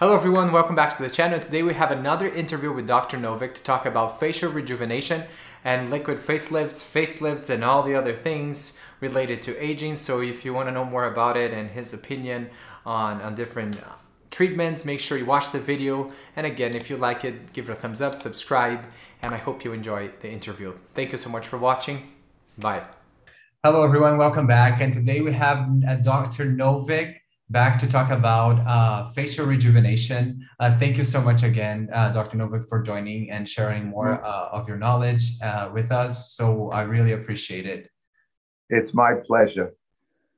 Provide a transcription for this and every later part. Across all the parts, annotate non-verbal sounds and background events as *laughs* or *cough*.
Hello everyone, welcome back to the channel. Today we have another interview with Dr. Novick to talk about facial rejuvenation and liquid facelifts, facelifts, and all the other things related to aging. So if you want to know more about it and his opinion on, on different treatments, make sure you watch the video. And again, if you like it, give it a thumbs up, subscribe, and I hope you enjoy the interview. Thank you so much for watching. Bye. Hello everyone, welcome back. And today we have uh, Dr. Novick back to talk about uh, facial rejuvenation. Uh, thank you so much again, uh, Dr. Novick, for joining and sharing more mm-hmm. uh, of your knowledge uh, with us. So I really appreciate it. It's my pleasure.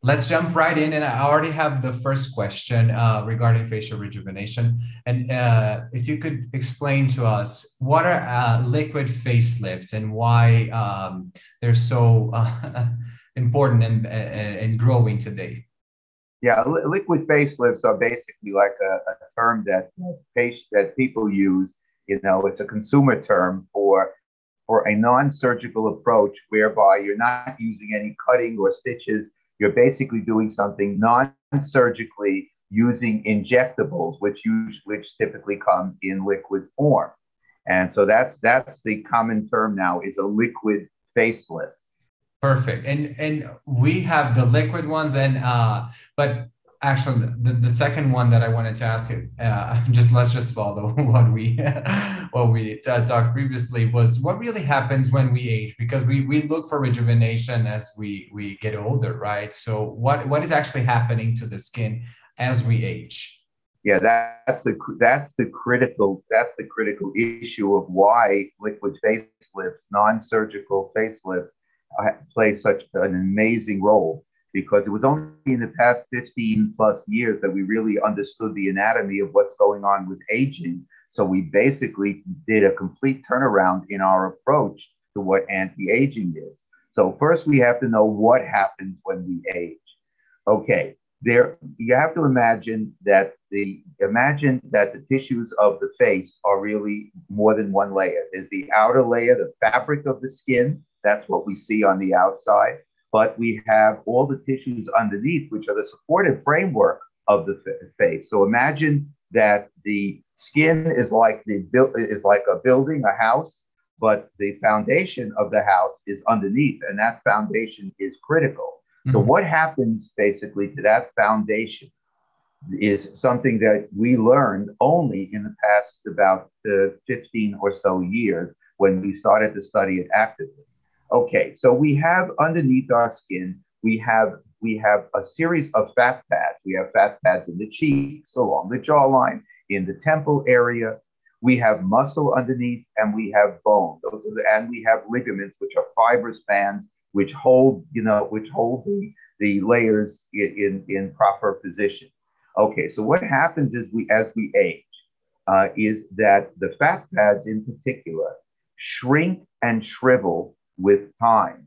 Let's jump right in. And I already have the first question uh, regarding facial rejuvenation. And if you could explain to us what are liquid facelifts and why um, they're so *laughs* important and, and growing today. Yeah, liquid facelifts are basically like a, a term that that people use. You know, it's a consumer term for for a non-surgical approach whereby you're not using any cutting or stitches. You're basically doing something non-surgically using injectables, which usually, which typically come in liquid form. And so that's that's the common term now is a liquid facelift. Perfect. And and we have the liquid ones and uh but actually the, the second one that I wanted to ask it uh, *laughs* just let's just follow *laughs* what we *laughs* what we talked previously was what really happens when we age? Because we we look for rejuvenation as we we get older right? So what what is actually happening to the skin as we age? Yeah that's the that's the critical that's the critical issue of why liquid facelifts non-surgical facelifts play such an amazing role because it was only in the past 15 plus years that we really understood the anatomy of what's going on with aging. So we basically did a complete turnaround in our approach to what anti aging is. So, first, we have to know what happens when we age. Okay, there you have to imagine that the imagine that the tissues of the face are really more than one layer. There's the outer layer, the fabric of the skin, that's what we see on the outside. But we have all the tissues underneath, which are the supportive framework of the face. So imagine that the skin is like the is like a building, a house, but the foundation of the house is underneath, and that foundation is critical. Mm-hmm. So what happens basically to that foundation is something that we learned only in the past about uh, 15 or so years when we started to study it actively. Okay, so we have underneath our skin, we have we have a series of fat pads. We have fat pads in the cheeks, along the jawline, in the temple area. We have muscle underneath, and we have bone. Those are the, and we have ligaments, which are fibrous bands, which hold you know which hold the the layers in in, in proper position. Okay, so what happens is we as we age uh, is that the fat pads in particular shrink and shrivel with time.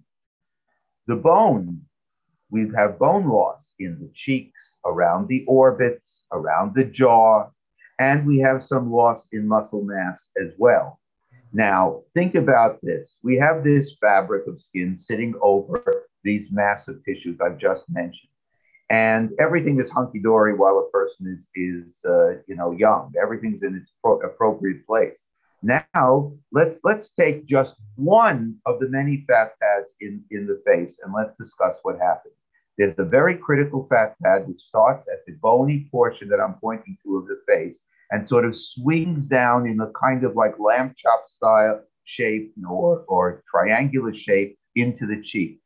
The bone, we have bone loss in the cheeks, around the orbits, around the jaw, and we have some loss in muscle mass as well. Now, think about this. We have this fabric of skin sitting over these massive tissues I've just mentioned. And everything is hunky dory while a person is, is uh, you know, young. Everything's in its pro- appropriate place. Now let's let's take just one of the many fat pads in, in the face and let's discuss what happens. There's a very critical fat pad which starts at the bony portion that I'm pointing to of the face and sort of swings down in a kind of like lamb chop style shape or, or triangular shape into the cheek.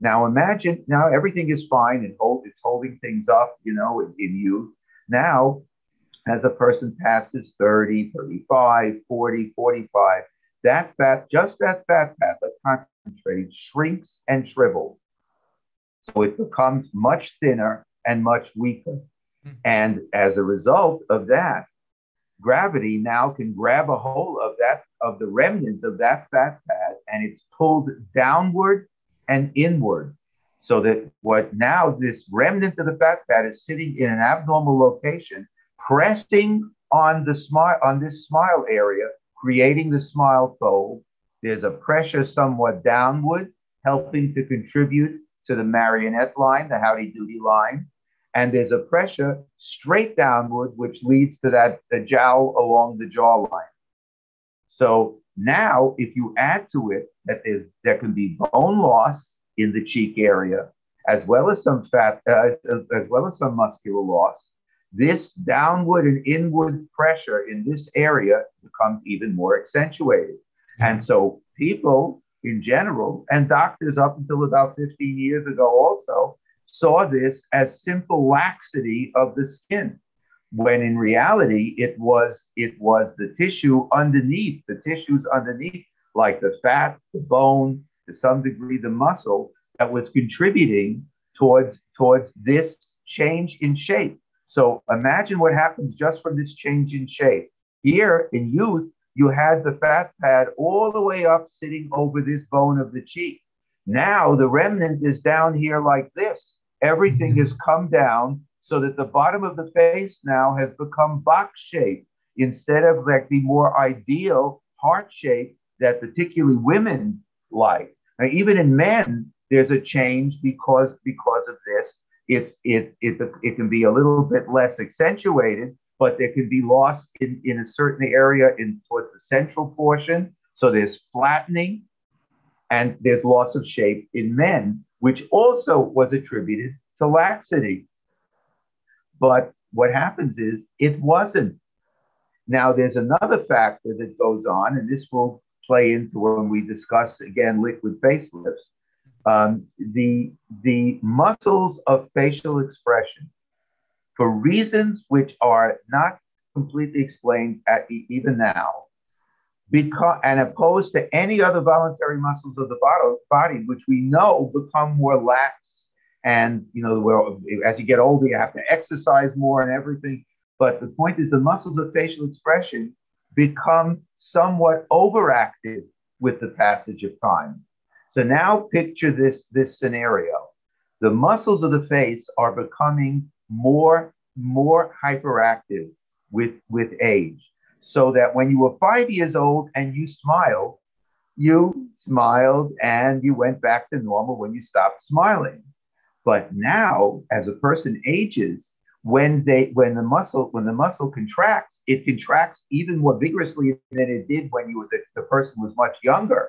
Now imagine now everything is fine and hold, it's holding things up, you know, in, in youth. Now as a person passes 30, 35, 40, 45, that fat, just that fat fat, let's concentrate, shrinks and shrivels. So it becomes much thinner and much weaker. Mm-hmm. And as a result of that, gravity now can grab a hold of that, of the remnant of that fat pad, and it's pulled downward and inward. So that what now this remnant of the fat pad is sitting in an abnormal location pressing on the smile on this smile area, creating the smile fold. There's a pressure somewhat downward, helping to contribute to the marionette line, the howdy doody line. and there's a pressure straight downward, which leads to that the jowl along the jawline. So now, if you add to it that there's there can be bone loss in the cheek area, as well as some fat, uh, as, as well as some muscular loss, this downward and inward pressure in this area becomes even more accentuated. Hmm. And so people in general, and doctors up until about 15 years ago also, saw this as simple laxity of the skin when in reality it was it was the tissue underneath the tissues underneath like the fat the bone to some degree the muscle that was contributing towards towards this change in shape so imagine what happens just from this change in shape here in youth you had the fat pad all the way up sitting over this bone of the cheek now the remnant is down here like this everything mm-hmm. has come down so that the bottom of the face now has become box shaped instead of like the more ideal heart shape that particularly women like. Now, even in men, there's a change because because of this. It's it it it can be a little bit less accentuated, but there can be loss in, in a certain area in towards the central portion. So there's flattening and there's loss of shape in men, which also was attributed to laxity. But what happens is it wasn't. Now, there's another factor that goes on, and this will play into when we discuss again liquid facelifts. Um, the, the muscles of facial expression, for reasons which are not completely explained at, even now, because and opposed to any other voluntary muscles of the body, which we know become more lax and you know, as you get older, you have to exercise more and everything. But the point is, the muscles of facial expression become somewhat overactive with the passage of time. So now picture this, this scenario. The muscles of the face are becoming more, more hyperactive with, with age. So that when you were five years old and you smiled, you smiled and you went back to normal when you stopped smiling. But now, as a person ages, when they when the muscle when the muscle contracts, it contracts even more vigorously than it did when you the, the person was much younger,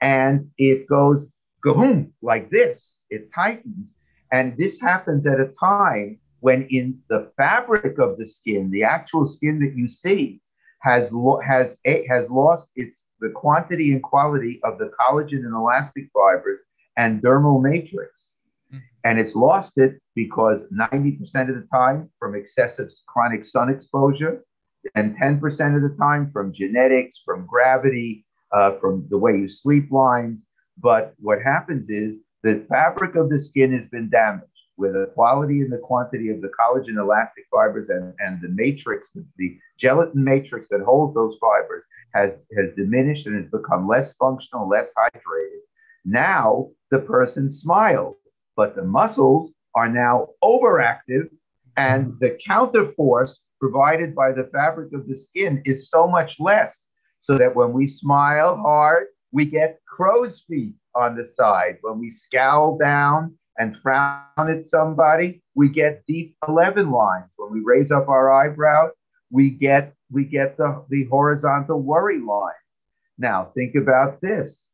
and it goes boom like this. It tightens, and this happens at a time when in the fabric of the skin, the actual skin that you see, has lo- has has lost its the quantity and quality of the collagen and elastic fibers and dermal matrix. Mm-hmm. And it's lost it because 90% of the time from excessive chronic sun exposure, and 10% of the time from genetics, from gravity, uh, from the way you sleep lines. But what happens is the fabric of the skin has been damaged where the quality and the quantity of the collagen elastic fibers and, and the matrix, the, gelatin matrix that holds those fibers has, has diminished and has become less functional, less hydrated. Now the person smiles but the muscles are now overactive, and the counter force provided by the fabric of the skin is so much less, so that when we smile hard, we get crow's feet on the side. When we scowl down and frown at somebody, we get deep 11 lines. When we raise up our eyebrows, we get we get the, the horizontal worry line. Now think about this.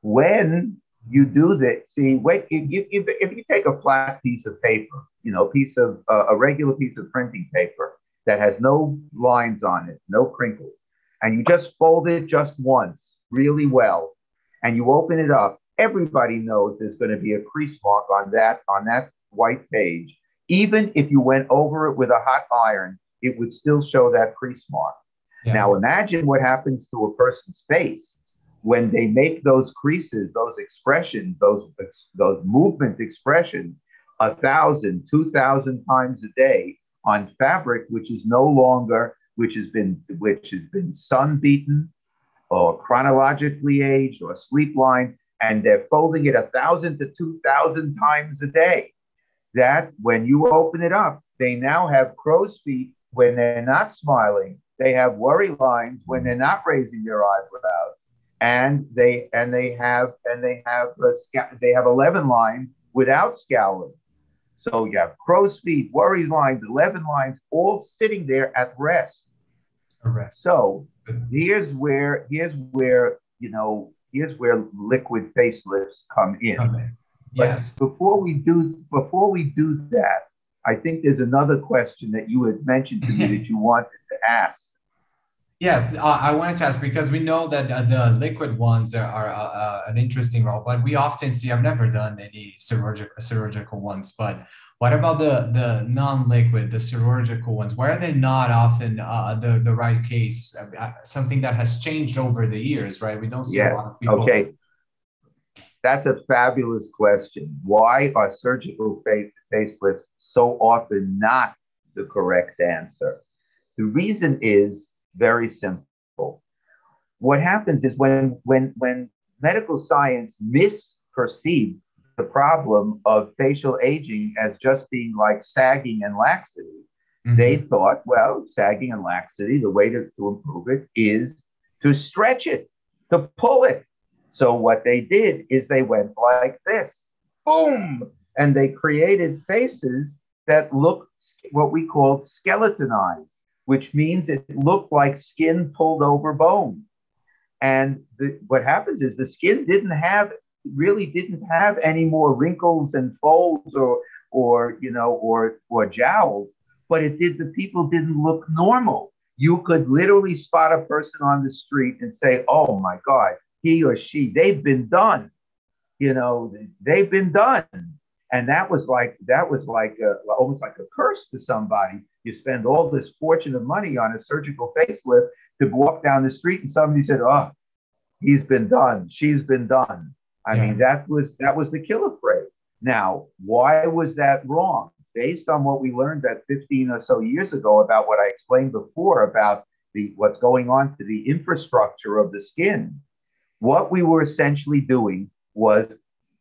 When you do that. See, wait, if you, if, you take a flat piece of paper, you know, piece of uh, a regular piece of printing paper that has no lines on it, no crinkles, and you just fold it just once really well, and you open it up, everybody knows there's going to be a crease mark on that on that white page. Even if you went over it with a hot iron, it would still show that crease mark. Yeah. Now imagine what happens to a person's face when they make those creases, those expressions, those those movement expressions, a thousand, two thousand times a day on fabric, which is no longer, which has been, which has been sun beaten, or chronologically aged, or sleep line, and they're folding it a thousand to two thousand times a day. That when you open it up, they now have crow's feet when they're not smiling. They have worry lines when they're not raising their eyebrows and they and they have and they have a, they have 11 lines without scowling So you have crow's feet, worries lines, 11 lines, all sitting there at rest. Correct. So here's where here's where you know here's where liquid facelifts come in. Come in. But Yes. before we do before we do that, I think there's another question that you had mentioned to me *laughs* that you wanted to ask. Yes, uh, I wanted to ask because we know that uh, the liquid ones are, are uh, uh, an interesting role, but we often see. I've never done any surgical chirurgical ones, but what about the the non-liquid, the surgical ones? Why are they not often uh, the the right case? Uh, uh, something that has changed over the years, right? We don't see a lot of people. Okay. That's a fabulous question. Why are surgical face facelifts so often not the correct answer? The reason is very simple. What happens is when when when medical science misperceived the problem of facial aging as just being like sagging and laxity, Mhm. they thought, well, sagging and laxity, the way to, to improve it is to stretch it, to pull it. So what they did is they went like this, boom, and they created faces that look what we call skeletonized, which means it looked like skin pulled over bone. And the, what happens is the skin didn't have really didn't have any more wrinkles and folds or or you know or or jowls but it did the people didn't look normal. You could literally spot a person on the street and say oh my god he or she they've been done. You know they've been done. And that was like that was like a, almost like a curse to somebody you spend all this fortune of money on a surgical facelift to walk down the street and somebody said oh he's been done she's been done I Yeah. mean, that was that was the killer phrase. Now, why was that wrong? Based on what we learned that 15 or so years ago about what I explained before about the what's going on to the infrastructure of the skin, what we were essentially doing was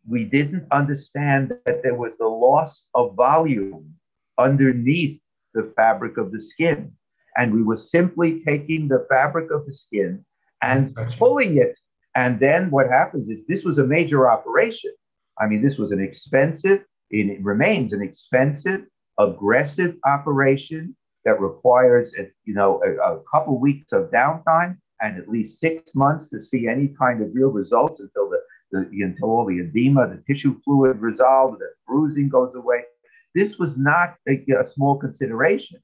we didn't understand that there was the loss of volume underneath the fabric of the skin. And we were simply taking the fabric of the skin and pulling it. And then what happens is this was a major operation. I mean, this was an expensive, it remains an expensive, aggressive operation that requires, uh, you know, a, a couple weeks of downtime and at least six months to see any kind of real results until the, the until all the edema, the tissue fluid resolves, the bruising goes away. This was not a, a small consideration.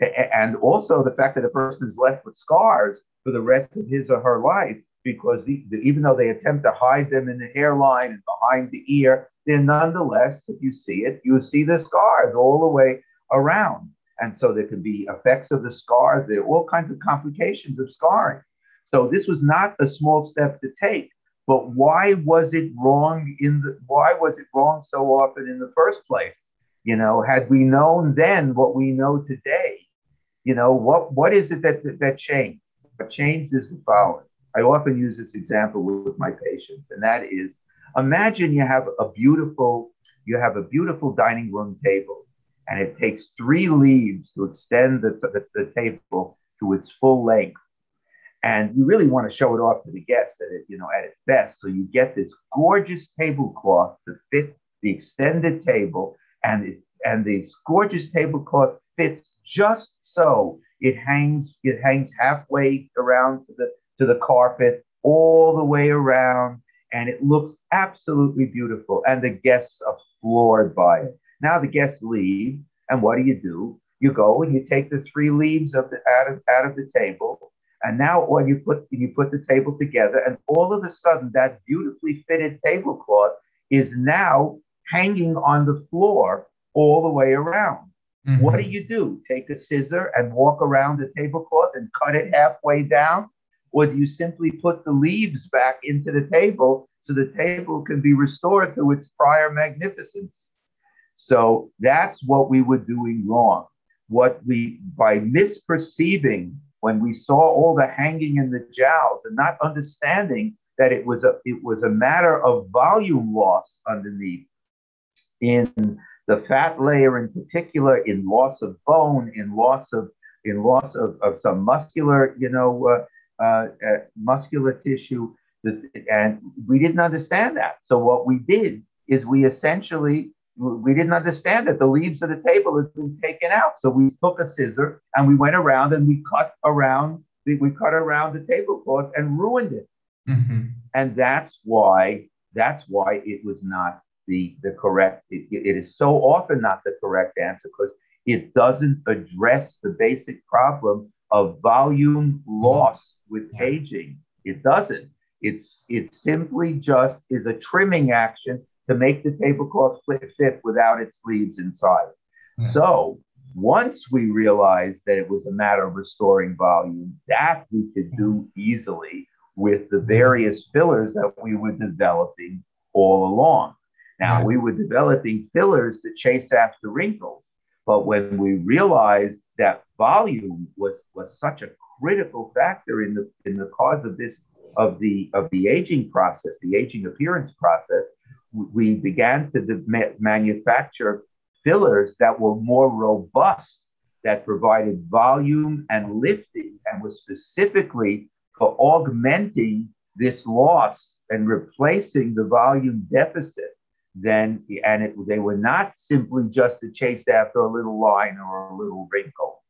And also the fact that a person is left with scars for the rest of his or her life because the, the, even though they attempt to hide them in the hairline and behind the ear, they're nonetheless, if you see it, you see the scars all the way around. And so there can be effects of the scars. There are all kinds of complications of scarring. So this was not a small step to take. But why was it wrong in the why was it wrong so often in the first place? You know, had we known then what we know today, you know, what what is it that that, that changed? What changed is the following. I often use this example with, my patients, and that is imagine you have a beautiful, you have a beautiful dining room table, and it takes three leaves to extend the, the, the table to its full length. And you really want to show it off to the guests at it, you know, at its best. So you get this gorgeous tablecloth to fit the extended table, and it, and this gorgeous tablecloth fits just so. It hangs it hangs halfway around to the to the carpet all the way around and it looks absolutely beautiful and the guests are floored by it. Now the guests leave and what do you do? You go and you take the three leaves of the out of out of the table and now when you put you put the table together and all of a sudden that beautifully fitted tablecloth is now hanging on the floor all the way around Mhm. what do you do? Take a scissor and walk around the tablecloth and cut it halfway down? Or do you simply put the leaves back into the table so the table can be restored to its prior magnificence? So that's what we were doing wrong. What we, by misperceiving when we saw all the hanging in the jowls and not understanding that it was a, it was a matter of volume loss underneath in the fat layer in particular in loss of bone in loss of in loss of, of some muscular you know uh, uh, uh, muscular tissue and we didn't understand that so what we did is we essentially we didn't understand that the leaves of the table had been taken out. So we took a scissor and we went around and we cut around we cut around the tablecloth and ruined it. Mm-hmm. And that's why that's why it was not the the correct. It, it is so often not the correct answer because it doesn't address the basic problem of volume loss with aging. It doesn't. It's it simply just is a trimming action to make the tablecloth fit fit without its sleeves inside. So once we realized that it was a matter of restoring volume, that we could do easily with the various fillers that we were developing all along. Now, we were developing fillers to chase after wrinkles, but when we realized that volume was, was such a critical factor in the, in the cause of this of the of the aging process, the aging appearance process, we began to de- manufacture fillers that were more robust, that provided volume and lifting, and was specifically for augmenting this loss and replacing the volume deficit. Then, and it, they were not simply just to chase after a little line or a little wrinkle.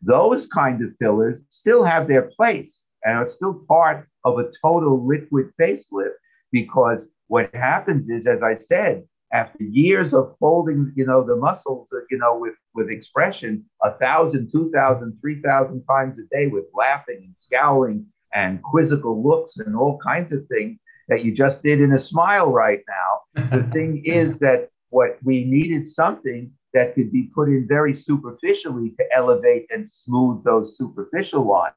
Those kind of fillers still have their place and are still part of a total liquid facelift because what happens is, as I said, after years of folding, you know, the muscles, uh, you know, with with expression, a thousand, two thousand, three thousand times a day, with laughing and scowling and quizzical looks and all kinds of things that you just did in a smile right now. the *laughs* thing is that what we needed something that could be put in very superficially to elevate and smooth those superficial lines.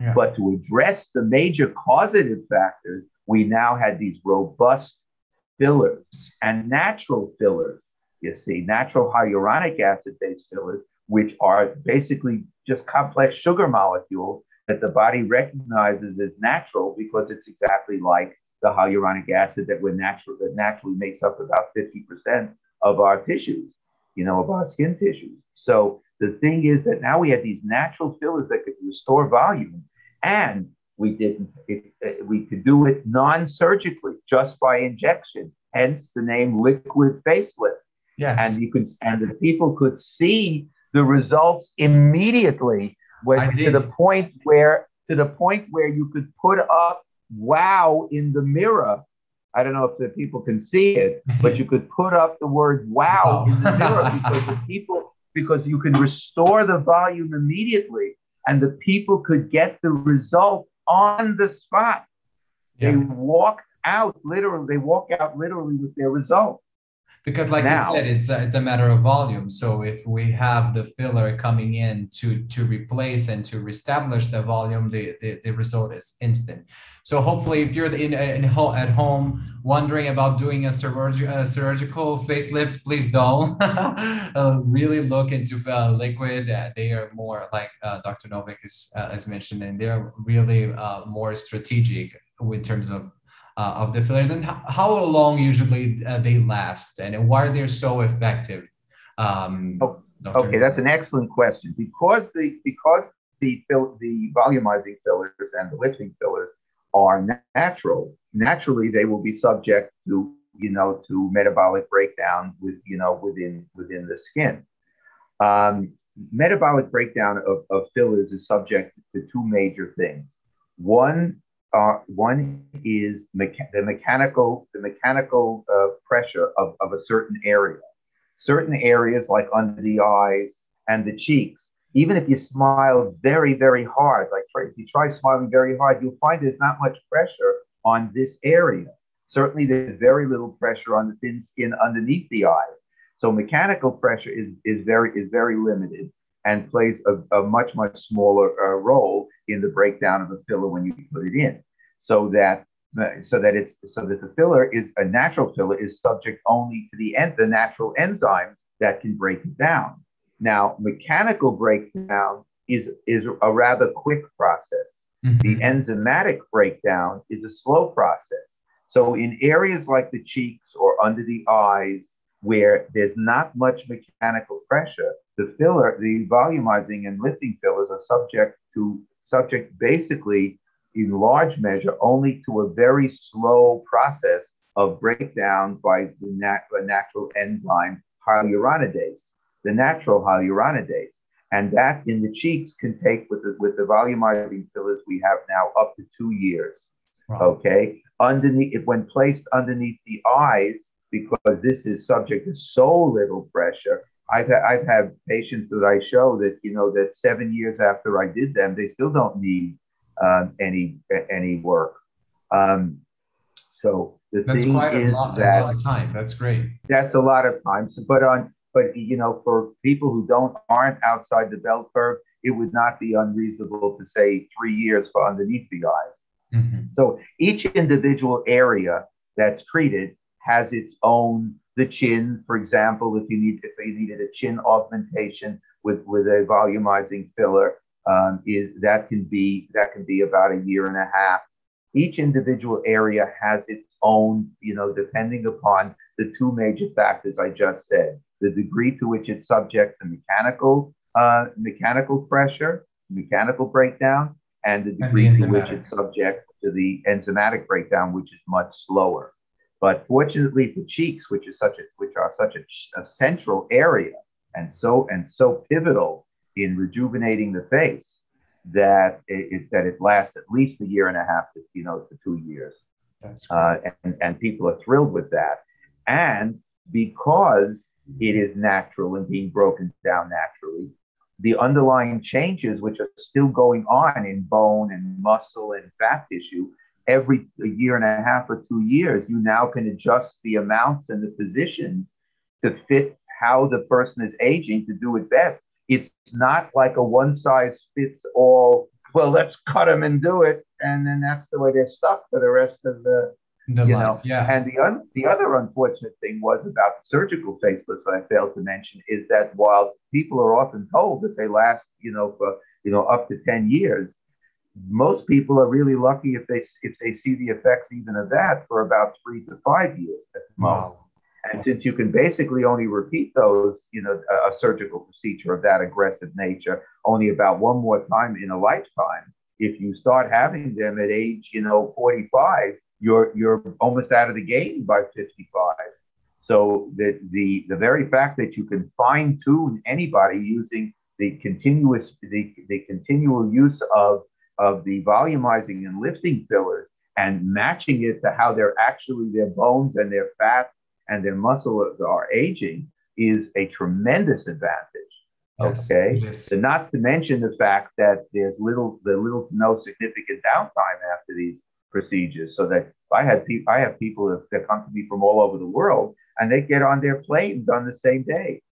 Yeah. But to address the major causative factors, we now had these robust fillers and natural fillers. You see, natural hyaluronic acid based fillers, which are basically just complex sugar molecules that the body recognizes as natural because it's exactly like the hyaluronic acid that we're natural that naturally makes up about 50% of our tissues, you know, of our skin tissues. So the thing is that now we have these natural fillers that could restore volume and we didn't it, it, we could do it non-surgically just by injection hence the name liquid facelift. Yes. And you could and the people could see the results immediately when to the point where to the point where you could put up wow in the mirror I don't know if the people can see it, but you could put up the word wow in the mirror because the people because you can restore the volume immediately and the people could get the result on the spot. Yeah. They walk out literally, they walk out literally with their result. Because, like now, you said, it's a, it's a matter of volume. So if we have the filler coming in to to replace and to reestablish the volume, the, the, the result is instant. So hopefully, if you're in, in at home wondering about doing a, surg- a surgical facelift, please don't. *laughs* uh, really look into uh, liquid. Uh, they are more like uh, Dr. novick is, uh, as mentioned, and they're really uh, more strategic in terms of uh, of the fillers and how long usually uh, they last and why they're so effective? Um, oh, okay, that's an excellent question. Because the because the fill, the volumizing fillers and the lifting fillers are natural, naturally they will be subject to you know to metabolic breakdown with you know within within the skin. Um, metabolic breakdown of, of fillers is subject to two major things. One uh, one is mecha- the mechanical the mechanical uh, pressure of, of a certain area. Certain areas like under the eyes and the cheeks, even if you smile very very hard, like try, if you try smiling very hard, you'll find there's not much pressure on this area. Certainly, there's very little pressure on the thin skin underneath the eyes. So mechanical pressure is, is very is very limited and plays a, a much, much smaller uh, role in the breakdown of a filler when you put it in. So that so that it's so that the filler is a natural filler is subject only to the end the natural enzymes that can break it down. Now, mechanical breakdown is is a rather quick process. Mm-hmm. The enzymatic breakdown is a slow process. So in areas like the cheeks or under the eyes where there's not much mechanical pressure, the filler, the volumizing and lifting fillers are subject to subject basically in large measure only to a very slow process of breakdown by the nat- natural enzyme hyaluronidase, the natural hyaluronidase. And that in the cheeks can take with the, with the volumizing fillers we have now up to two years. Wow. Okay. Underneath, when placed underneath the eyes, because this is subject to so little pressure, I've, ha- I've had patients that I show that, you know, that seven years after I did them, they still don't need um, any, any work. Um, so the that's thing is lot, that time. That's great. That's a lot of time. So, but on but you know, for people who don't aren't outside the bell curve, it would not be unreasonable to say three years for underneath the eyes. Mm-hmm. So each individual area that's treated has its own. The chin, for example, if you need if you needed a chin augmentation with with a volumizing filler, um, is that can be that can be about a year and a half. Each individual area has its own, you know, depending upon the two major factors I just said the degree to which it's subject to mechanical uh, mechanical pressure, mechanical breakdown, and the degree and the to which it's subject to the enzymatic breakdown, which is much slower. But fortunately for cheeks, which is such a which are such a, a central area and so and so pivotal in rejuvenating the face, that it, that it lasts at least a year and a half to you know to two years. That's uh, and, and people are thrilled with that. And because it is natural and being broken down naturally. The underlying changes, which are still going on in bone and muscle and fat tissue, every a year and a half or two years, you now can adjust the amounts and the positions to fit how the person is aging to do it best. It's not like a one size fits all. Well, let's cut them and do it, and then that's the way they're stuck for the rest of the the you life, know, yeah. And the un- the other unfortunate thing was about surgical facelifts that I failed to mention is that while people are often told that they last, you know, for you know up to ten years, most people are really lucky if they if they see the effects even of that for about three to five years at most. Wow. And since you can basically only repeat those, you know, a, a surgical procedure of that aggressive nature only about one more time in a lifetime, if you start having them at age, you know, 45, you're you're almost out of the game by 55. So the the the very fact that you can fine tune anybody using the continuous the, the continual use of of the volumizing and lifting fillers and matching it to how they're actually their bones and their fat and their muscles are aging is a tremendous advantage. Yes, okay. Yes. not to mention the fact that there's little the little to no significant downtime after these procedures so that I had people, I have people that come to me from all over the world and they get on their planes on the same day.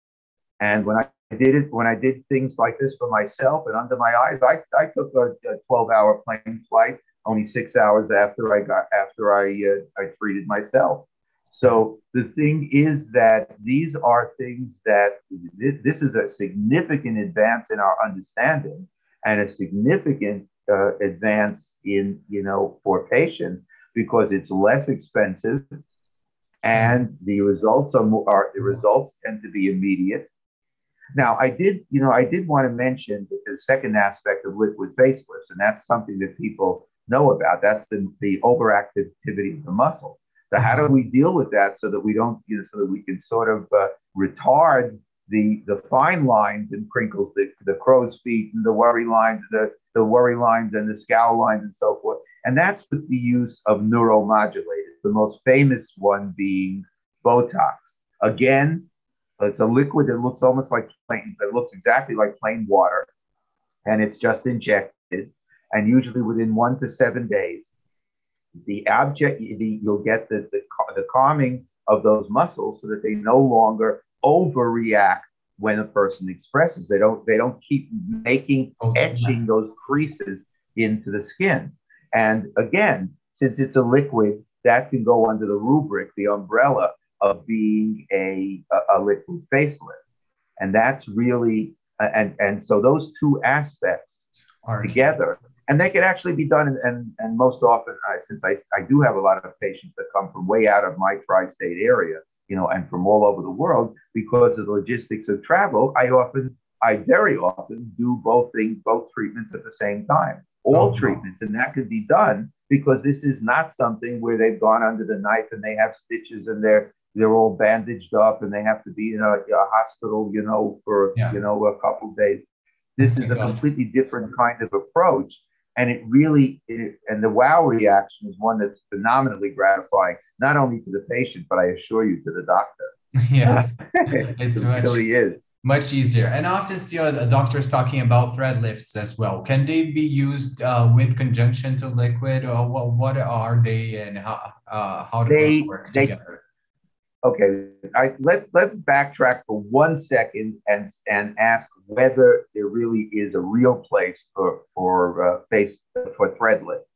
And when I did it, when I did things like this for myself and under my eyes, I, I took a, a 12 hour plane flight only six hours after I got, after I, uh, I treated myself. So the thing is that these are things that th- this is a significant advance in our understanding and a significant uh, advance in you know for patients because it's less expensive and the results are, more, are the results tend to be immediate now i did you know i did want to mention the second aspect of liquid facelifts and that's something that people know about that's the, the overactivity of the muscle so how do we deal with that so that we don't you know so that we can sort of uh, retard the the fine lines and crinkles, the, the crow's feet and the worry lines, the, the worry lines and the scowl lines and so forth. And that's with the use of neuromodulators, the most famous one being Botox. Again, it's a liquid that looks almost like plain, it looks exactly like plain water, and it's just injected. And usually within one to seven days, the object, the, you'll get the, the, the calming of those muscles so that they no longer overreact when a person expresses. They don't they don't keep making etching those creases into the skin. And again, since it's a liquid, that can go under the rubric, the umbrella of being a, a, a liquid facelift. And that's really and and so those two aspects Are together and they can actually be done and and, and most often I, since I, I do have a lot of patients that come from way out of my tri-state area you know, and from all over the world because of the logistics of travel. I often, I very often do both things, both treatments at the same time, all oh, treatments, and that could be done because this is not something where they've gone under the knife and they have stitches and they're they're all bandaged up and they have to be in a, a hospital, you know, for Yeah. you know a couple days. This is a God. completely different kind of approach, and it really it, and the wow reaction is one that's phenomenally gratifying, not only to the patient, but I assure you to the doctor. *laughs* yes, *laughs* it much- really is. much easier. And often see uh, the doctors talking about thread lifts as well. Can they be used uh, with conjunction to liquid, or what? What are they, and how uh, how do they, They- work they- together? Okay, I, let, let's backtrack for one second and, and ask whether there really is a real place for, for uh, face for thread lifts.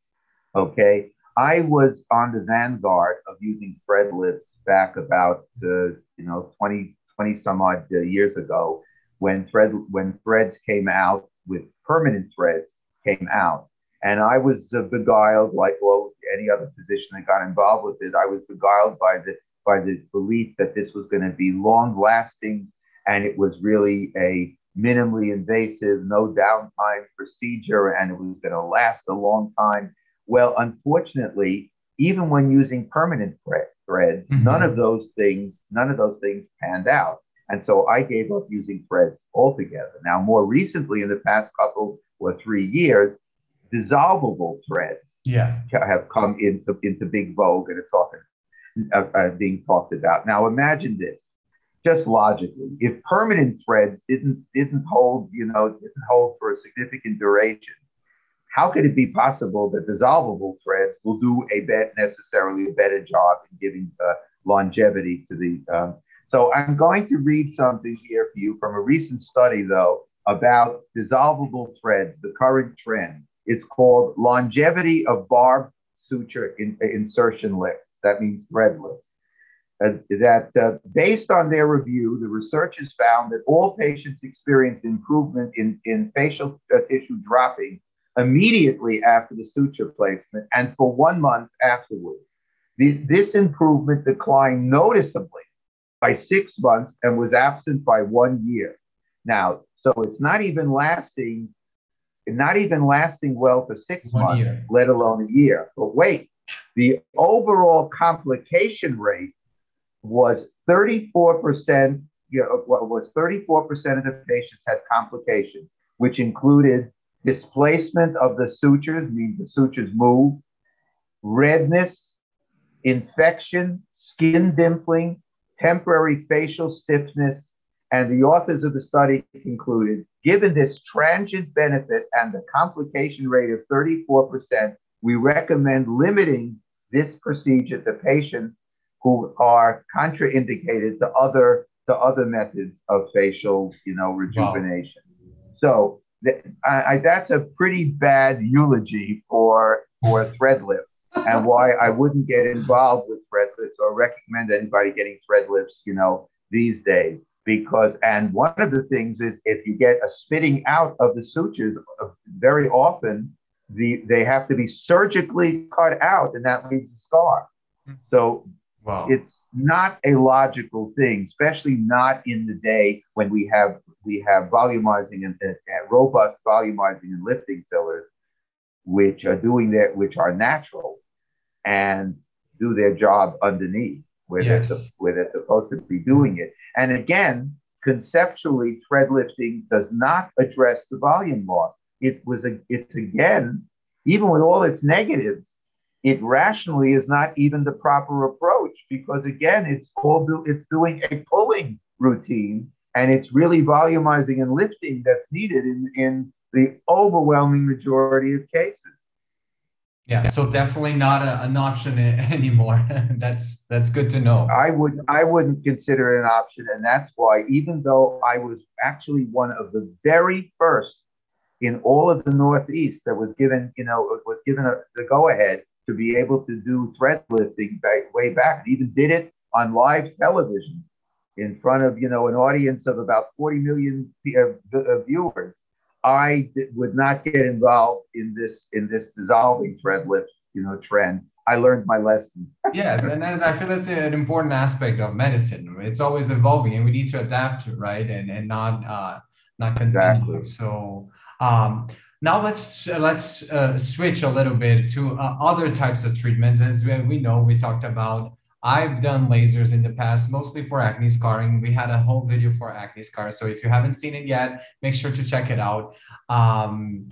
Okay, I was on the vanguard of using thread lifts back about uh, you know 20, 20 some odd uh, years ago when thread when threads came out with permanent threads came out, and I was uh, beguiled like well any other physician that got involved with it. I was beguiled by the by the belief that this was going to be long lasting and it was really a minimally invasive, no downtime procedure, and it was going to last a long time. Well, unfortunately, even when using permanent thread, threads, Mhm. none of those things, none of those things panned out. And so I gave up using threads altogether. Now, more recently, in the past couple or three years, dissolvable threads Yeah. have come into, into big vogue and are talking, uh, uh, being talked about. Now imagine this, just logically, if permanent threads didn't didn't hold, you know, didn't hold for a significant duration, how could it be possible that dissolvable threads will do a bet necessarily a better job in giving uh, longevity to the? Um, so I'm going to read something here for you from a recent study, though, about dissolvable threads, the current trend. It's called longevity of barb suture in, insertion lifts. That means thread lifts. Uh, that uh, based on their review, the researchers found that all patients experienced improvement in, in facial uh, tissue dropping immediately after the suture placement and for one month afterward. The, this improvement declined noticeably by six months and was absent by one year. Now, so it's not even lasting, not even lasting well for six One months, year. let alone a year. But wait, the overall complication rate was 34%, you know, was 34% of the patients had complications, which included displacement of the sutures, means the sutures move, redness, infection, skin dimpling, temporary facial stiffness, and the authors of the study concluded, given this transient benefit and the complication rate of 34%, we recommend limiting this procedure to patients who are contraindicated to other to other methods of facial, you know, rejuvenation. So th- I, I, that's a pretty bad eulogy for for thread lifts and why I wouldn't get involved with thread lifts or recommend anybody getting thread lifts, you know, these days. Because and one of the things is if you get a spitting out of the sutures, uh, very often the they have to be surgically cut out, and that leaves a scar. Hmm. So Wow. it's not a logical thing, especially not in the day when we have we have volumizing and, and robust volumizing and lifting fillers, which are doing that, which are natural, and do their job underneath where Yes. they're where they're supposed to be doing it. And again, conceptually, thread lifting does not address the volume loss. It was a, it's again, even with all its negatives, it rationally is not even the proper approach because again, it's all do, it's doing a pulling routine and it's really volumizing and lifting that's needed in, in the overwhelming majority of cases. Yeah, so definitely not a, an option *laughs* anymore. *laughs* that's that's good to know. I would I wouldn't consider it an option, and that's why even though I was actually one of the very first in all of the Northeast that was given, you know, was given a, the go ahead to be able to do thread lifting back, way back, and even did it on live television in front of you know an audience of about 40 million uh, uh, viewers. I would not get involved in this in this dissolving thread lift, you know, trend. I learned my lesson. *laughs* yes, and I I feel that's an important aspect of medicine. It's always evolving, and we need to adapt, right? And and not uh, not continue. Exactly. So, um, now let's uh, let's uh, switch a little bit to uh, other types of treatments. As we know, we talked about. I've done lasers in the past, mostly for acne scarring. We had a whole video for acne scars, so if you haven't seen it yet, make sure to check it out. Um,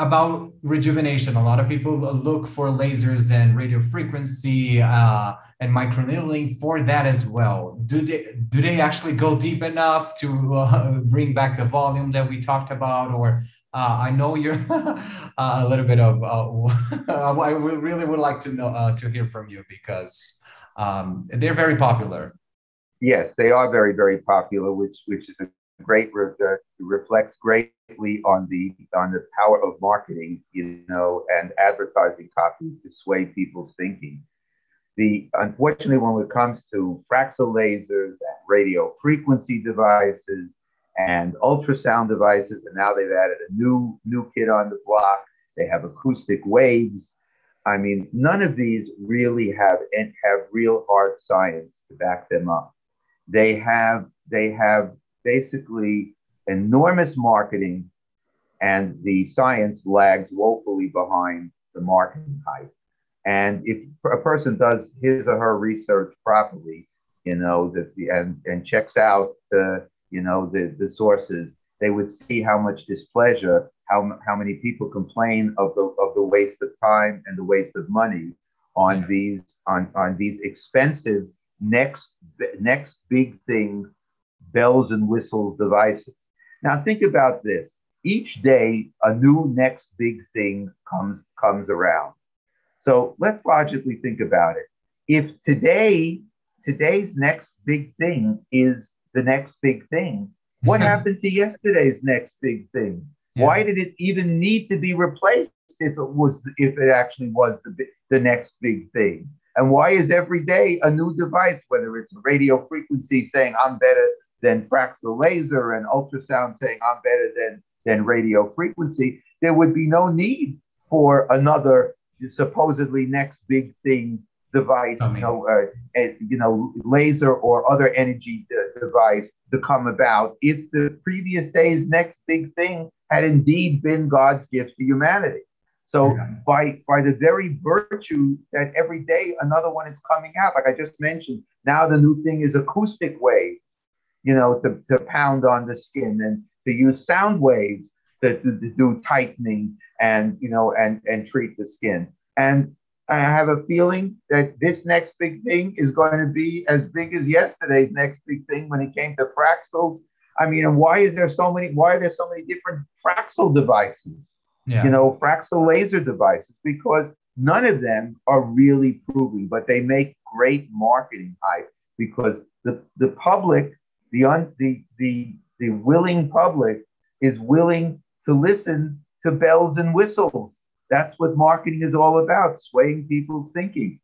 about rejuvenation, a lot of people look for lasers and radio frequency uh, and microneedling for that as well. Do they do they actually go deep enough to uh, *laughs* bring back the volume that we talked about, or uh, I know you're *laughs* uh, a little bit of. Uh, *laughs* I really would like to know uh, to hear from you because um, they're very popular. Yes, they are very very popular, which which is a great re- uh, reflects greatly on the on the power of marketing, you know, and advertising copy to sway people's thinking. The unfortunately, when it comes to Fraxel lasers and radio frequency devices and ultrasound devices, and now they've added a new new kid on the block. They have acoustic waves. I mean, none of these really have and have real hard science to back them up. They have they have basically enormous marketing, and the science lags woefully behind the marketing hype. And if a person does his or her research properly, you know, that the, and, and checks out the you know, the, the sources, they would see how much displeasure, how, how many people complain of the, of the waste of time and the waste of money on these, on, on these expensive next, next big thing, bells and whistles devices. Now think about this. Each day, a new next big thing comes, comes around. So let's logically think about it. If today, today's next big thing is the next big thing. What *laughs* happened to yesterday's next big thing? Yeah. Why did it even need to be replaced if it was if it actually was the the next big thing? And why is every day a new device, whether it's a radio frequency saying I'm better than Fraxel laser and ultrasound saying I'm better than than radio frequency, there would be no need for another supposedly next big thing device, you know, uh, you know, laser or other energy de- device to come about if the previous day's next big thing had indeed been God's gift to humanity. So yeah. by by the very virtue that every day another one is coming out, like I just mentioned, now the new thing is acoustic waves, you know, to, to pound on the skin and to use sound waves to, to, to do tightening and you know and and treat the skin. And I have a feeling that this next big thing is going to be as big as yesterday's next big thing when it came to Fraxels. I mean, and why is there so many? Why are there so many different Fraxel devices? Yeah. You know, Fraxel laser devices because none of them are really proving, but they make great marketing hype because the the public, the un, the the the willing public is willing to listen to bells and whistles. That's what marketing is all about swaying people's thinking.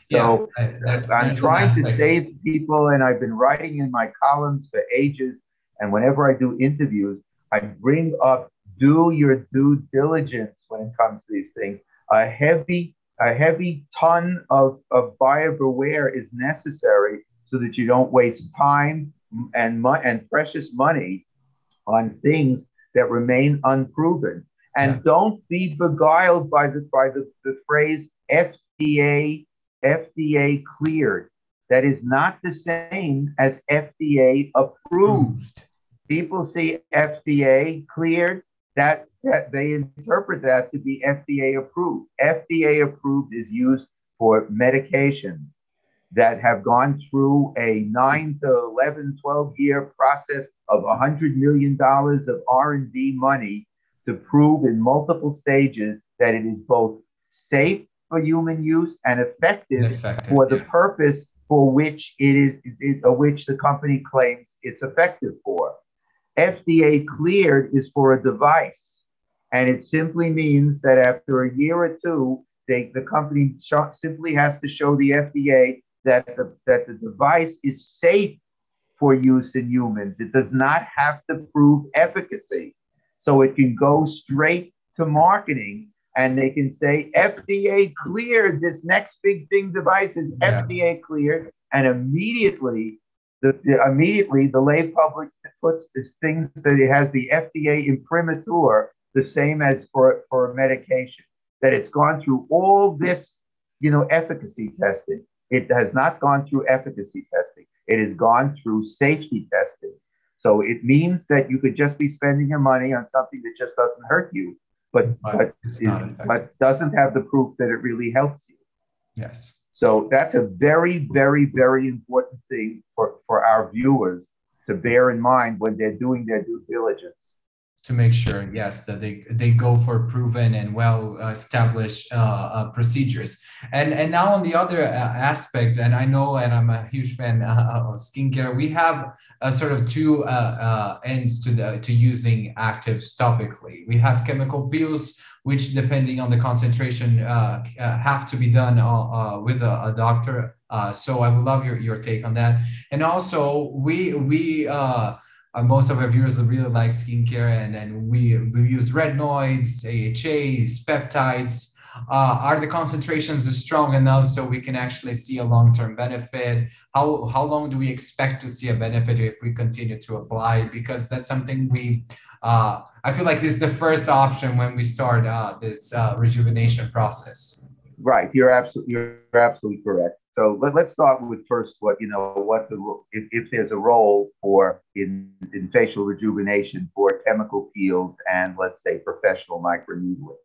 So yeah, that's, i'm that's trying to save people and i've been writing in my columns for ages and whenever i do interviews i bring up do your due diligence when it comes to these things. A heavy a heavy ton of, of buyer beware is necessary so that you don't waste time and, and precious money on things that remain unproven and yeah. don't be beguiled by the by the, the phrase FDA FDA cleared. That is not the same as FDA approved. People see FDA cleared, that, that they interpret that to be FDA approved. FDA approved is used for medications that have gone through a 9 to 11 12 year process of $100 million of r&d money to prove in multiple stages that it is both safe for human use and effective, effective for the yeah. purpose for which it is, it, uh, which the company claims it's effective for. FDA cleared is for a device, and it simply means that after a year or two, they, the company sh- simply has to show the FDA that the, that the device is safe for use in humans. It does not have to prove efficacy. So it can go straight to marketing and they can say FDA cleared this next big thing device is yeah. FDA cleared. And immediately the, the, immediately the lay public puts this thing that it has the FDA imprimatur, the the same as for, for medication, that it's gone through all this, you know, efficacy testing. It has not gone through efficacy testing. It has gone through safety testing. So it means that you could just be spending your money on something that just doesn't hurt you, but but, but, but doesn't have the proof that it really helps you. Yes. So that's a very, very, very important thing for, for our viewers to bear in mind when they're doing their due diligence to make sure, yes, that they they go for proven and well established uh, uh, procedures. And and now on the other uh, aspect, and I know, and I'm a huge fan uh, of skincare. We have a sort of two uh, ends to the to using actives topically. We have chemical peels, which depending on the concentration have to be done with a, a doctor. so I would love your your take on that. And also, we we uh, most of our viewers really like skincare and, and we, we use retinoids, AHAs, peptides. Uh, are the concentrations strong enough so we can actually see a long-term benefit? How, how long do we expect to see a benefit if we continue to apply? Because that's something we, uh, I feel like this is the first option when we start uh, this uh, rejuvenation process. Right, you're absolutely you're absolutely correct. So let, us start with first what you know what the if, if there's a role for in, in facial rejuvenation for chemical peels and let's say professional microneedling.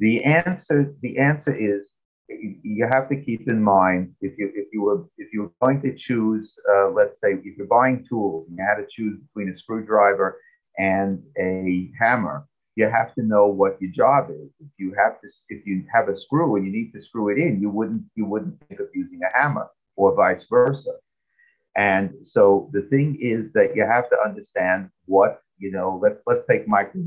The answer the answer is you have to keep in mind if you if you were if you were going to choose uh, let's say if you're buying tools and you had to choose between a screwdriver and a hammer you have to know what your job is. If you have to, if you have a screw and you need to screw it in, you wouldn't you wouldn't think of using a hammer or vice versa. And so the thing is that you have to understand what you know. Let's let's take micro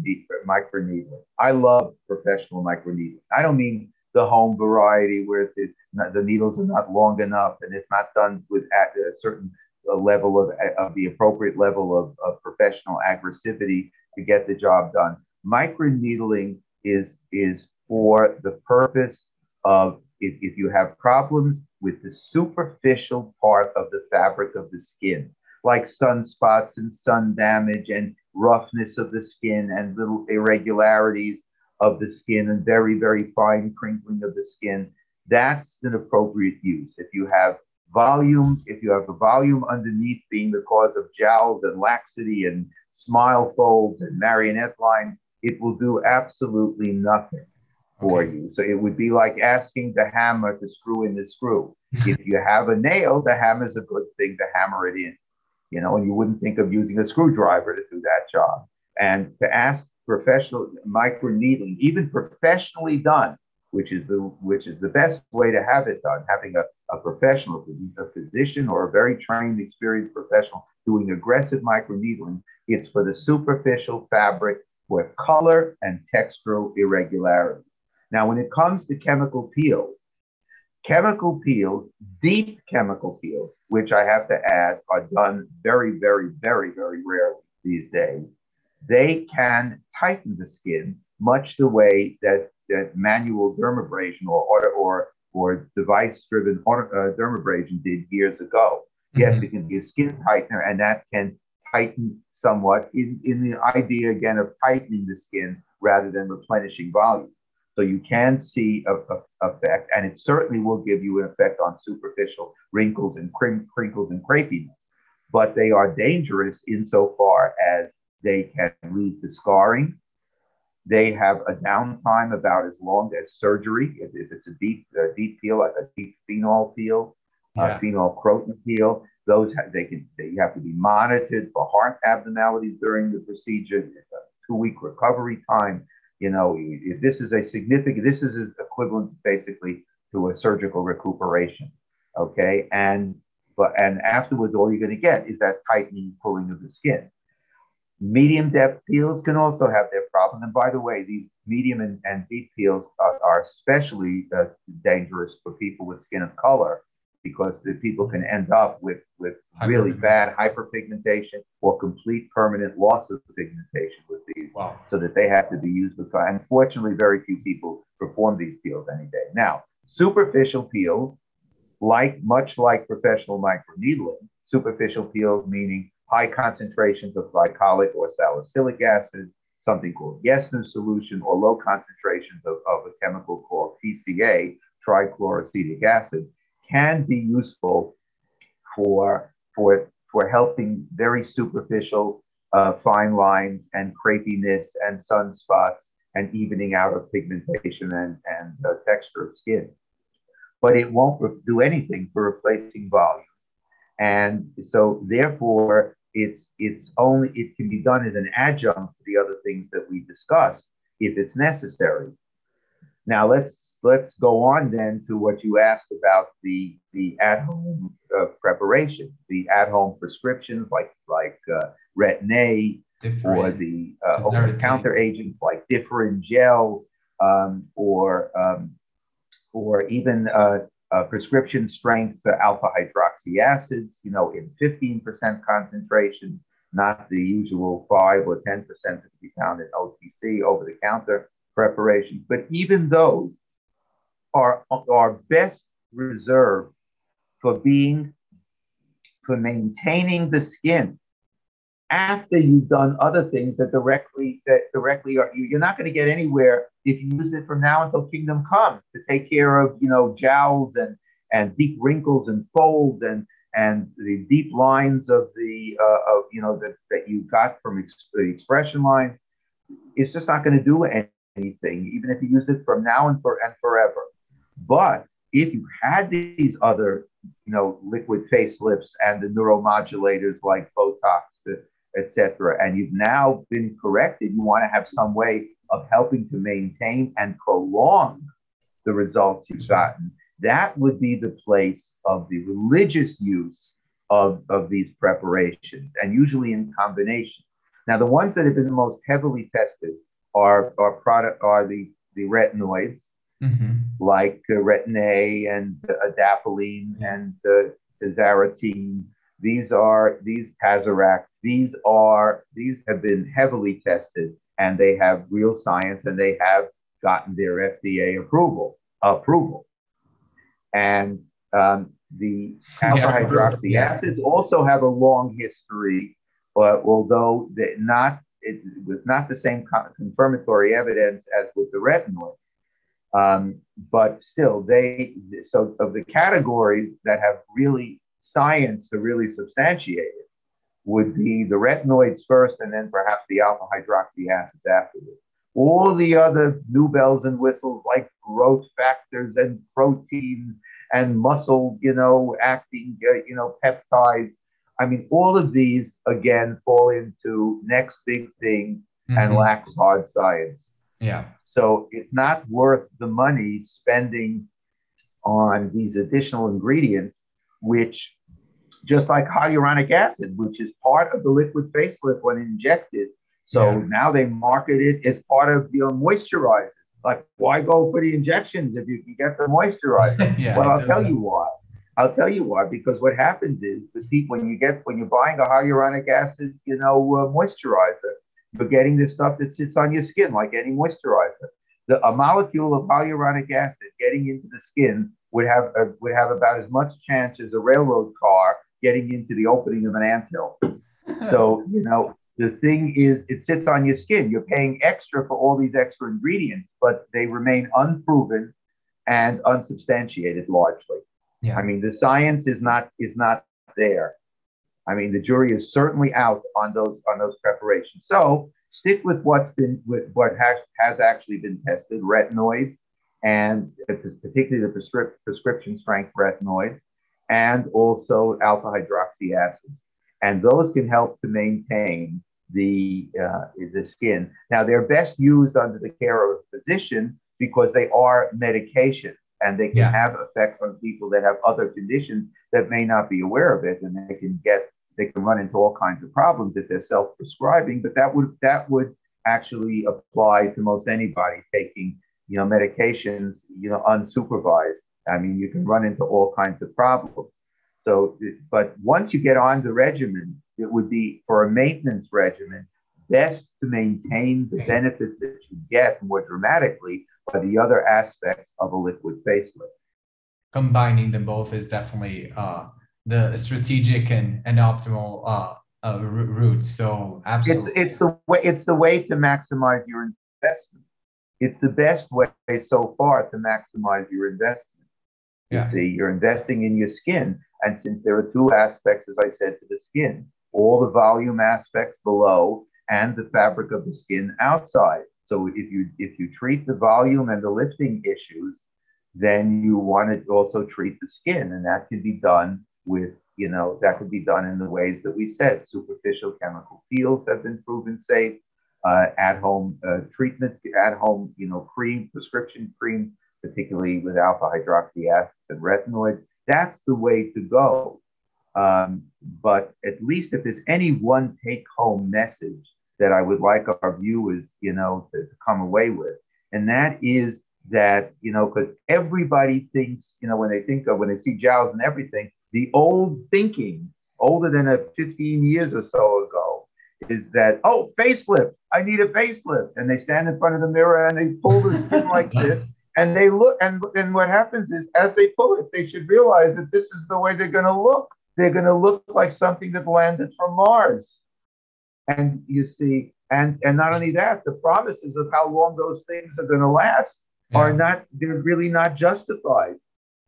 micro needling. I love professional micro needling. I don't mean the home variety where the, the needles are not long enough and it's not done with a certain level of, of the appropriate level of, of professional aggressivity to get the job done microneedling is is for the purpose of if, if you have problems with the superficial part of the fabric of the skin, like sunspots and sun damage and roughness of the skin and little irregularities of the skin and very, very fine crinkling of the skin, that's an appropriate use. If you have volume, if you have a volume underneath being the cause of jowls and laxity and smile folds and marionette lines, it will do absolutely nothing for okay. you. So it would be like asking the hammer to screw in the screw. *laughs* if you have a nail, the hammer is a good thing to hammer it in, you know, and you wouldn't think of using a screwdriver to do that job. And to ask professional micro needling, even professionally done, which is the which is the best way to have it done, having a, a professional, a physician or a very trained, experienced professional doing aggressive micro needling. It's for the superficial fabric with color and textural irregularity. Now, when it comes to chemical peels, chemical peels, deep chemical peels, which I have to add are done very, very, very, very rarely these days, they can tighten the skin much the way that, that manual dermabrasion or, or, or, or device-driven uh, dermabrasion did years ago. Mm-hmm. Yes, it can be a skin tightener, and that can tighten somewhat in, in the idea again of tightening the skin rather than replenishing volume. So you can see a, a, effect, and it certainly will give you an effect on superficial wrinkles and crinkles and crepiness. But they are dangerous insofar as they can lead to scarring. They have a downtime about as long as surgery. If, if it's a deep, a deep peel, like a deep phenol peel, yeah. phenylcroton peel, those they can they have to be monitored for heart abnormalities during the procedure. Two week recovery time. You know, if this is a significant, this is equivalent basically to a surgical recuperation. Okay, and but and afterwards, all you're going to get is that tightening, pulling of the skin. Medium depth peels can also have their problem. And by the way, these medium and, and deep peels are, are especially uh, dangerous for people with skin of color because the people can end up with, with really bad hyperpigmentation or complete permanent loss of pigmentation with these, wow. so that they have to be used with. Unfortunately, very few people perform these peels any day. Now, superficial peels, like much like professional microneedling, superficial peels meaning high concentrations of glycolic or salicylic acid something called Jessner solution or low concentrations of, of a chemical called TCA, trichloroacetic acid, can be useful for, for, for helping very superficial uh, fine lines and crepiness and sunspots and evening out of pigmentation and, and texture of skin. But it won't do anything for replacing volume. And so therefore, it's it's only it can be done as an adjunct to the other things that we discussed if it's necessary. Now let's let's go on then to what you asked about the the at home uh, preparation, the at home prescriptions like like uh, Retin-A or the uh, over the counter agents like Differin gel um, or um, or even uh, uh, prescription strength alpha hydroxy acids, you know, in 15% concentration, not the usual 5 or 10% that we found in OTC over the counter preparations. But even those are, are best reserved for being, for maintaining the skin after you've done other things that directly that directly are you, you're not going to get anywhere if you use it from now until kingdom come to take care of you know jowls and and deep wrinkles and folds and and the deep lines of the uh, of you know that that you got from ex- the expression lines it's just not going to do anything even if you use it from now and for and forever but if you had these other you know liquid facelifts and the neuromodulators like botox etc. And you've now been corrected. You want to have some way of helping to maintain and prolong the results you've gotten. That would be the place of the religious use of, of these preparations, and usually in combination. Now, the ones that have been the most heavily tested are, are product are the, the retinoids, mm-hmm. like uh, Retin-A and uh, adapalene and uh, tazarotene. These are these Tazorac these are these have been heavily tested and they have real science and they have gotten their FDA approval approval. And um, the alpha hydroxy acids also have a long history, but although not it, with not the same confirmatory evidence as with the retinoids, um, but still they so of the categories that have really science to really substantiate it would be the retinoids first and then perhaps the alpha hydroxy acids afterwards. All the other new bells and whistles like growth factors and proteins and muscle, you know, acting, uh, you know, peptides. I mean, all of these again fall into next big thing mm-hmm. and lacks hard science. Yeah. So it's not worth the money spending on these additional ingredients, which just like hyaluronic acid, which is part of the liquid facelift when injected. So yeah. now they market it as part of your moisturizer. Like, why go for the injections if you can get the moisturizer? *laughs* yeah, well, I'll tell you why. I'll tell you why. Because what happens is the people when you get when you're buying a hyaluronic acid, you know, uh, moisturizer, you're getting the stuff that sits on your skin like any moisturizer. The, a molecule of hyaluronic acid getting into the skin would have a, would have about as much chance as a railroad car getting into the opening of an anthill. So, you know, the thing is, it sits on your skin. You're paying extra for all these extra ingredients, but they remain unproven and unsubstantiated largely. Yeah. I mean, the science is not is not there. I mean, the jury is certainly out on those on those preparations. So stick with what's been with what has has actually been tested: retinoids, and particularly the prescrip- prescription strength retinoids, and also alpha hydroxy acids. And those can help to maintain the, uh, the skin. Now, they're best used under the care of a physician because they are medications and they can yeah. have effects on people that have other conditions that may not be aware of it and they can get they can run into all kinds of problems if they're self-prescribing but that would that would actually apply to most anybody taking you know medications you know unsupervised I mean, you can run into all kinds of problems. So, but once you get on the regimen, it would be for a maintenance regimen best to maintain the benefits that you get more dramatically by the other aspects of a liquid facelift. Combining them both is definitely uh, the strategic and, and optimal uh, uh, route. So absolutely, it's it's the way it's the way to maximize your investment. It's the best way so far to maximize your investment. You yeah. see, you're investing in your skin, and since there are two aspects, as I said, to the skin, all the volume aspects below and the fabric of the skin outside. So if you if you treat the volume and the lifting issues, then you want to also treat the skin, and that can be done with you know that could be done in the ways that we said. Superficial chemical peels have been proven safe. Uh, at home uh, treatments, at home you know cream, prescription cream, particularly with alpha hydroxy acids and retinoids. That's the way to go. Um, but at least if there's any one take home message that I would like our viewers, you know, to, to come away with, and that is that, you know, because everybody thinks, you know, when they think of, when they see jowls and everything, the old thinking, older than a 15 years or so ago, is that, oh, facelift, I need a facelift. And they stand in front of the mirror and they pull the skin *laughs* like this. And they look, and, and what happens is, as they pull it, they should realize that this is the way they're going to look. They're going to look like something that landed from Mars. And you see, and, and not only that, the promises of how long those things are going to last yeah. are not, they're really not justified.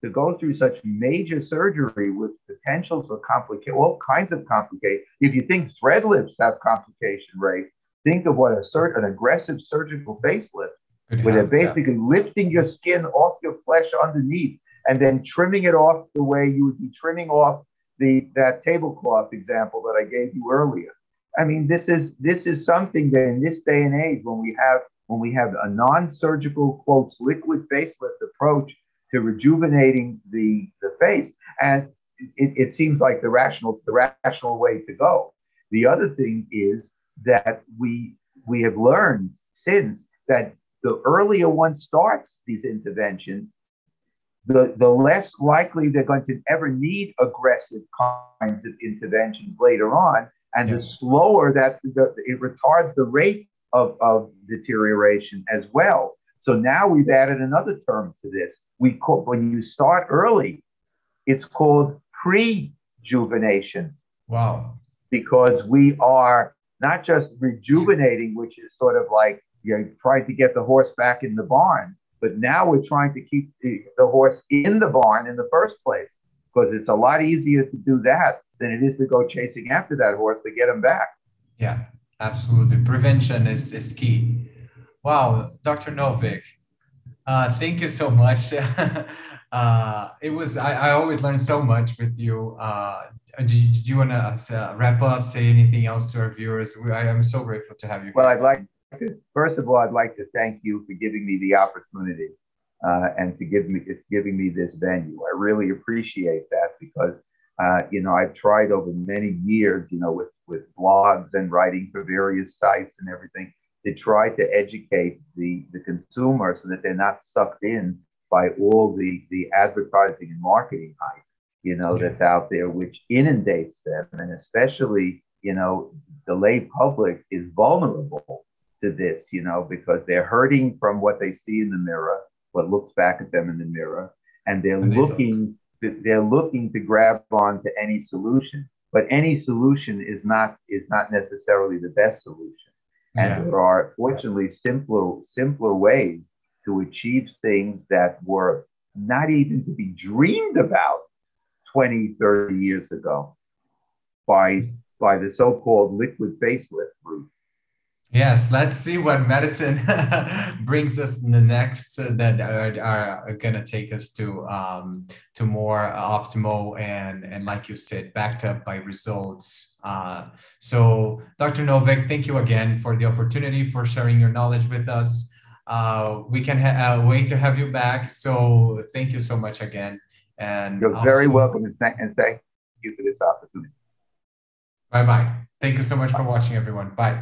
To go through such major surgery with potentials for complication, all kinds of complications. If you think thread lifts have complication rates, think of what a sur- an aggressive surgical facelift, where they're basically lifting your skin off your flesh underneath and then trimming it off the way you would be trimming off the that tablecloth example that I gave you earlier. I mean, this is this is something that in this day and age, when we have when we have a non-surgical quotes liquid facelift approach to rejuvenating the the face, and it, it seems like the rational the rational way to go. The other thing is that we we have learned since that the earlier one starts these interventions, the, the less likely they're going to ever need aggressive kinds of interventions later on and the slower that the, it retards the rate of, of deterioration as well. So now we've added another term to this. We call when you start early, it's called prejuvenation. Wow. Because we are not just rejuvenating, which is sort of like you're trying to get the horse back in the barn, but now we're trying to keep the, the horse in the barn in the first place because it's a lot easier to do that than it is to go chasing after that horse to get him back. Yeah, absolutely. Prevention is, is key. Wow, Dr. Novick, uh, thank you so much. *laughs* uh, it was, I, I always learn so much with you. Uh, do you, you want to uh, wrap up, say anything else to our viewers? We, I am so grateful to have you. Well, I'd like to, first of all, I'd like to thank you for giving me the opportunity uh, and to give me giving me this venue. I really appreciate that because uh, you know, I've tried over many years, you know, with, with blogs and writing for various sites and everything to try to educate the, the consumer so that they're not sucked in by all the, the advertising and marketing hype, you know, that's out there, which inundates them. And especially, you know, the lay public is vulnerable to this, you know, because they're hurting from what they see in the mirror, what looks back at them in the mirror, and they're and looking they're looking to grab onto any solution but any solution is not is not necessarily the best solution and yeah. there are fortunately simpler simpler ways to achieve things that were not even to be dreamed about 20 30 years ago by by the so-called liquid facelift route Yes, let's see what medicine *laughs* brings us in the next uh, that are, are going to take us to um, to more optimal and and like you said, backed up by results. Uh, so, Dr. Novick, thank you again for the opportunity for sharing your knowledge with us. Uh, we can ha- uh, wait to have you back. So, thank you so much again. And you're very welcome, and thank, and thank you for this opportunity. Bye bye. Thank you so much for watching, everyone. Bye.